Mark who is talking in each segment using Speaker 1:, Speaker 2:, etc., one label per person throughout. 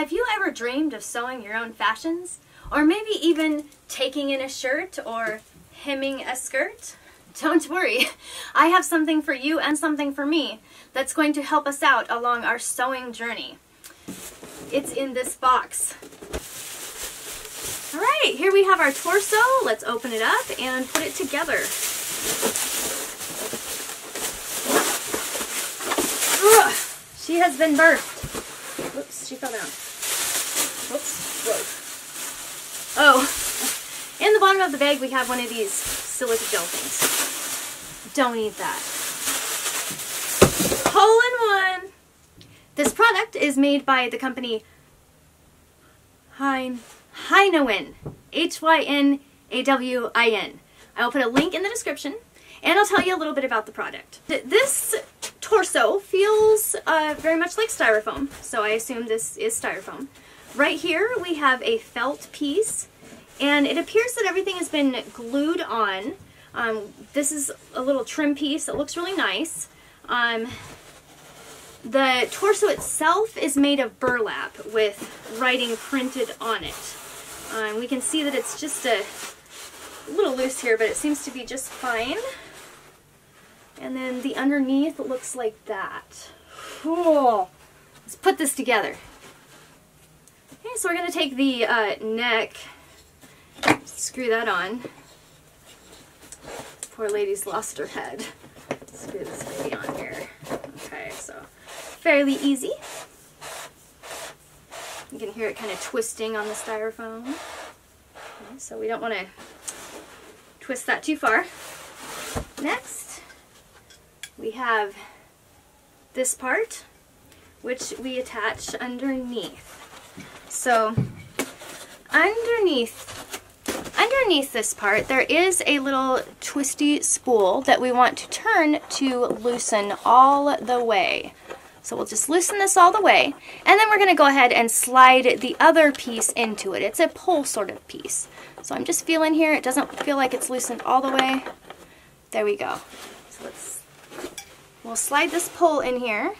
Speaker 1: Have you ever dreamed of sewing your own fashions? Or maybe even taking in a shirt or hemming a skirt? Don't worry, I have something for you and something for me that's going to help us out along our sewing journey. It's in this box. All right, here we have our torso. Let's open it up and put it together. Ugh, she has been birthed. Whoops, she fell down. Whoa. Oh, in the bottom of the bag we have one of these silica gel things. Don't eat that. Hole in one. This product is made by the company Hein Hynawin. H-Y-N-A-W-I-N. I will put a link in the description and I'll tell you a little bit about the product. This torso feels uh, very much like styrofoam, so I assume this is styrofoam. Right here we have a felt piece and it appears that everything has been glued on. Um, this is a little trim piece. It looks really nice. Um, the torso itself is made of burlap with writing printed on it. Um, we can see that it's just a little loose here, but it seems to be just fine. And then the underneath looks like that. Cool. Let's put this together. Okay, so we're going to take the uh, neck, screw that on. Poor lady's lost her head. Screw this baby on here. Okay, so fairly easy. You can hear it kind of twisting on the styrofoam. Okay, so we don't want to twist that too far. Next, we have this part, which we attach underneath. So, underneath, underneath this part, there is a little twisty spool that we want to turn to loosen all the way. So we'll just loosen this all the way, and then we're going to go ahead and slide the other piece into it. It's a pull sort of piece. So I'm just feeling here. It doesn't feel like it's loosened all the way. There we go. So let's, we'll slide this pull in here.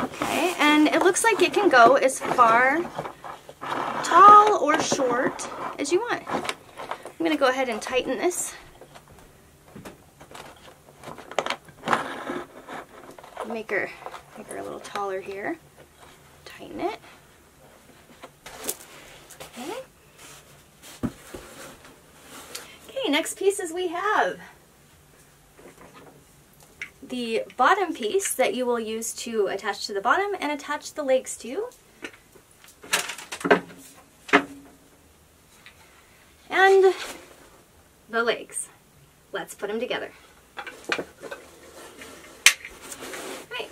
Speaker 1: Okay, and it looks like it can go as far tall or short as you want. I'm going to go ahead and tighten this. make her, make her a little taller here. Tighten it. Okay. Okay, next pieces we have the bottom piece that you will use to attach to the bottom and attach the legs to. And the legs. Let's put them together.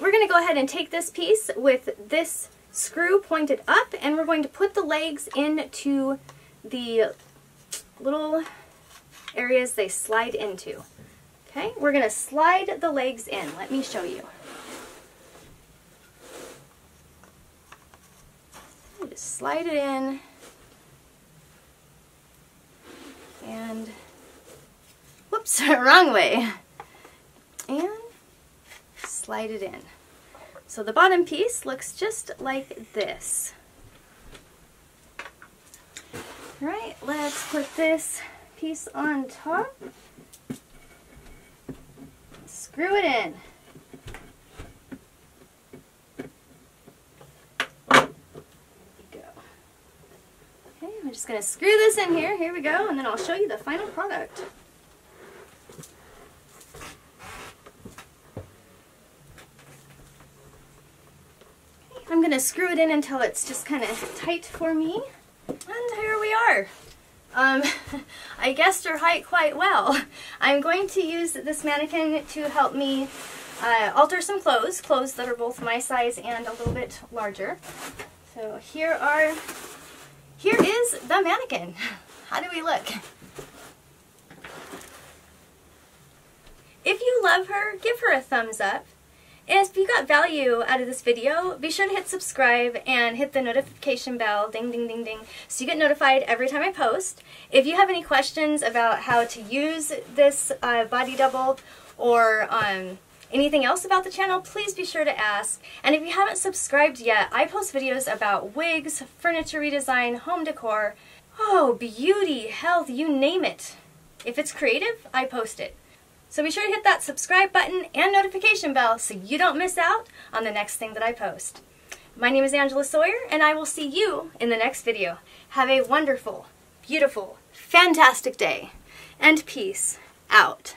Speaker 1: we're going to go ahead and take this piece with this screw pointed up and we're going to put the legs into the little areas they slide into. Okay, we're going to slide the legs in. Let me show you. Just slide it in and whoops, wrong way. And slide it in. So the bottom piece looks just like this. All right, let's put this piece on top. Screw it in. There we go. Okay, I'm just going to screw this in here. Here we go, and then I'll show you the final product. I'm going to screw it in until it's just kind of tight for me. And here we are. Um, I guessed her height quite well. I'm going to use this mannequin to help me uh, alter some clothes, clothes that are both my size and a little bit larger. So here are, here is the mannequin. How do we look? If you love her, give her a thumbs up. If you got value out of this video, be sure to hit subscribe and hit the notification bell, ding, ding, ding, ding, so you get notified every time I post. If you have any questions about how to use this uh, body double or um, anything else about the channel, please be sure to ask. And if you haven't subscribed yet, I post videos about wigs, furniture redesign, home decor, oh, beauty, health, you name it. If it's creative, I post it. So be sure to hit that subscribe button and notification bell so you don't miss out on the next thing that I post. My name is Angela Sawyer, and I will see you in the next video. Have a wonderful, beautiful, fantastic day, and peace out.